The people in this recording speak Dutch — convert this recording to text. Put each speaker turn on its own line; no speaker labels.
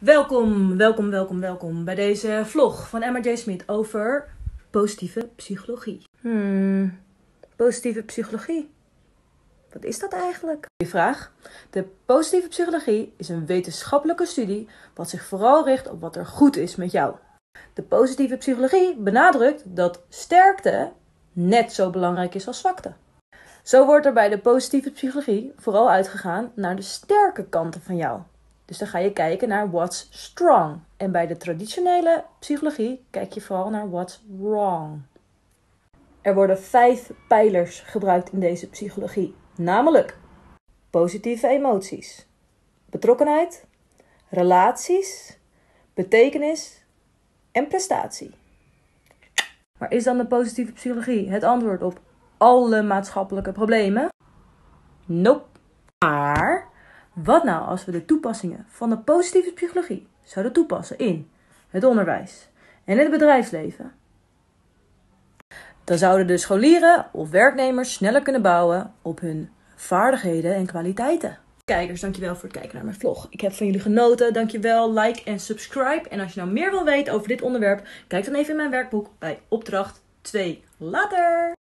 Welkom, welkom, welkom, welkom bij deze vlog van Emma J. Smit over positieve psychologie. Hmm, positieve psychologie. Wat is dat eigenlijk? Je vraag. De positieve psychologie is een wetenschappelijke studie wat zich vooral richt op wat er goed is met jou. De positieve psychologie benadrukt dat sterkte net zo belangrijk is als zwakte. Zo wordt er bij de positieve psychologie vooral uitgegaan naar de sterke kanten van jou. Dus dan ga je kijken naar what's strong. En bij de traditionele psychologie kijk je vooral naar what's wrong. Er worden vijf pijlers gebruikt in deze psychologie, namelijk positieve emoties, betrokkenheid, relaties, betekenis en prestatie. Maar is dan de positieve psychologie het antwoord op alle maatschappelijke problemen? Nope. Maar wat nou als we de toepassingen van de positieve psychologie zouden toepassen in het onderwijs en in het bedrijfsleven? Dan zouden de scholieren of werknemers sneller kunnen bouwen op hun vaardigheden en kwaliteiten. Kijkers, dankjewel voor het kijken naar mijn vlog. Ik heb van jullie genoten. Dankjewel, like en subscribe. En als je nou meer wil weten over dit onderwerp, kijk dan even in mijn werkboek bij opdracht 2. Later!